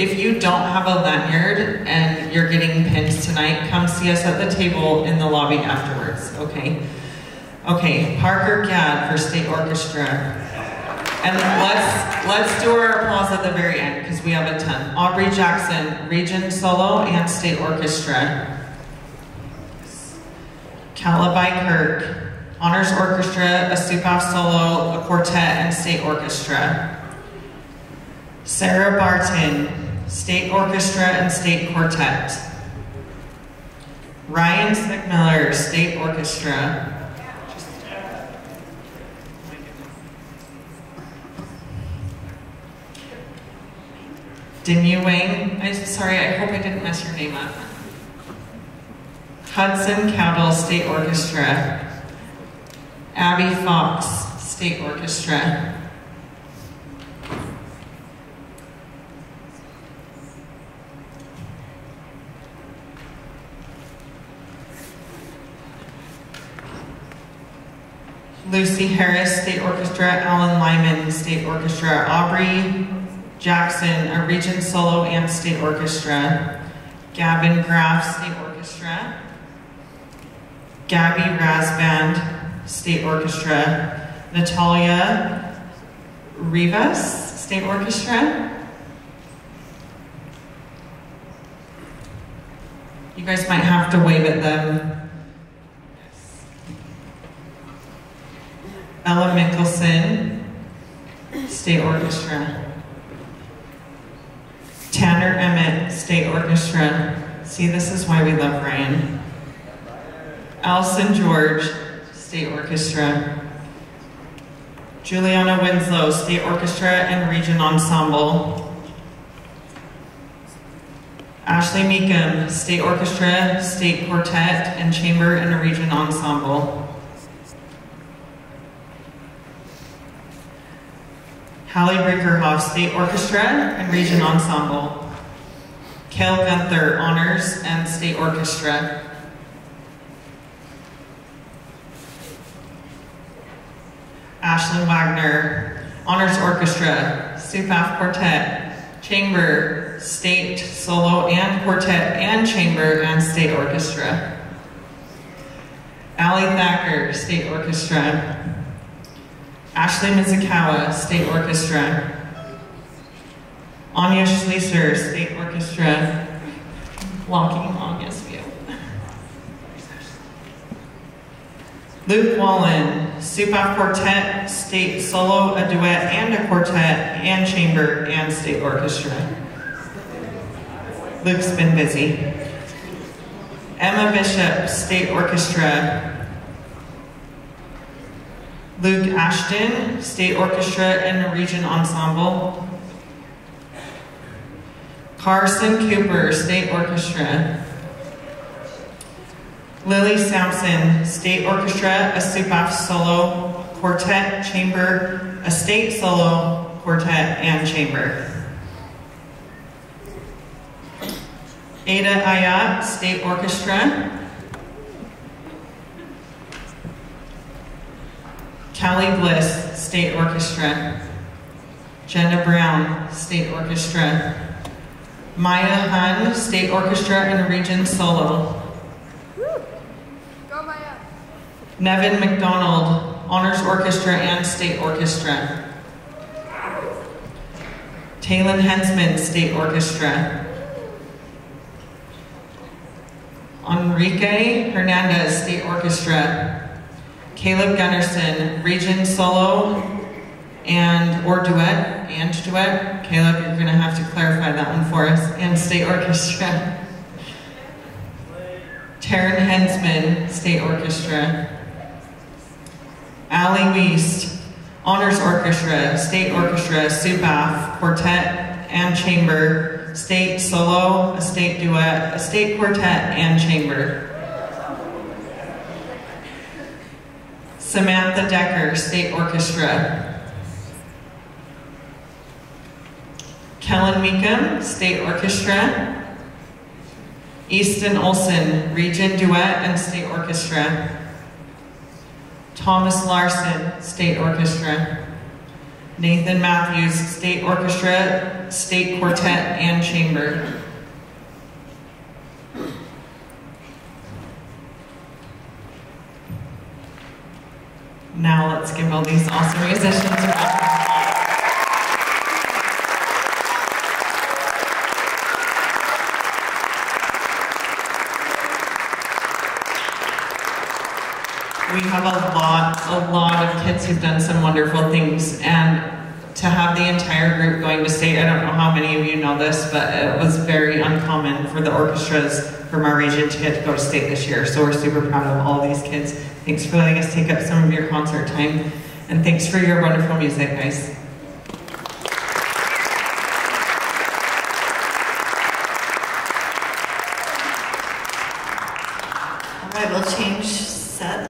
if you don't have a lanyard and you're getting pins tonight, come see us at the table in the lobby afterwards, okay? Okay, Parker Gadd for State Orchestra. And let's let's do our applause at the very end because we have a ton. Aubrey Jackson, Region Solo and State Orchestra. Calabai Kirk, Honors Orchestra, a Supaf Solo, a Quartet, and State Orchestra. Sarah Barton, State Orchestra and State Quartet. Ryan Sigmiller, State Orchestra. Dinu Wang, I'm sorry, I hope I didn't mess your name up. Hudson Cowdell State Orchestra. Abby Fox, State Orchestra. Lucy Harris, State Orchestra, Alan Lyman, State Orchestra, Aubrey Jackson, a Region Solo and State Orchestra, Gavin Graff, State Orchestra, Gabby Rasband, State Orchestra, Natalia Rivas, State Orchestra. You guys might have to wave at them. Ella Mickelson, State Orchestra. Tanner Emmett, State Orchestra. See, this is why we love Ryan. Allison George, State Orchestra. Juliana Winslow, State Orchestra and Region Ensemble. Ashley Meekum, State Orchestra, State Quartet, and Chamber and Region Ensemble. Hallie Brinkerhoff, State Orchestra and Region Ensemble. Kel Gunther, Honors and State Orchestra. Ashlyn Wagner, Honors Orchestra, Supaf Quartet, Chamber, State, Solo and Quartet, and Chamber and State Orchestra. Allie Thacker, State Orchestra. Ashley Mizukawa, State Orchestra. Anya Schleiser, State Orchestra. Walking along, yes, view. Luke Wallen, Supaf Quartet, State Solo, a duet, and a quartet, and chamber, and state orchestra. Luke's been busy. Emma Bishop, State Orchestra. Luke Ashton, State Orchestra and Region Ensemble. Carson Cooper, State Orchestra. Lily Sampson, State Orchestra, a Supaf Solo, Quartet, Chamber, a State Solo, Quartet, and Chamber. Ada Ayat, State Orchestra. Callie Bliss, State Orchestra. Jenna Brown, State Orchestra. Mya Htun, State Orchestra and Region Solo. Go Maya. Nevin McDonald, Honors Orchestra and State Orchestra. Talon Hensman, State Orchestra. Enrique Hernandez, State Orchestra. Caleb Gunnarsson, Region Solo and or duet and duet. Caleb, you're gonna have to clarify that one for us. And State Orchestra. Taryn Hensman, State Orchestra. Allie Weist, Honors Orchestra, State Orchestra, Supaf, Quartet, and Chamber, State Solo, a State Duet, a State Quartet, and Chamber. Samantha Decker, State Orchestra. Kellen Meekum, State Orchestra. Easton Olson, Region Duet and State Orchestra. Thomas Larson, State Orchestra. Nathan Matthews, State Orchestra, State Quartet, and Chamber. Now let's give all these awesome musicians a round. We have a lot, a lot of kids who've done some wonderful things, and to have the entire group going to state, I don't know how many of you know this, but it was very uncommon for the orchestras from our region to get to go to state this year. So we're super proud of all these kids. Thanks for letting us take up some of your concert time, and thanks for your wonderful music, guys.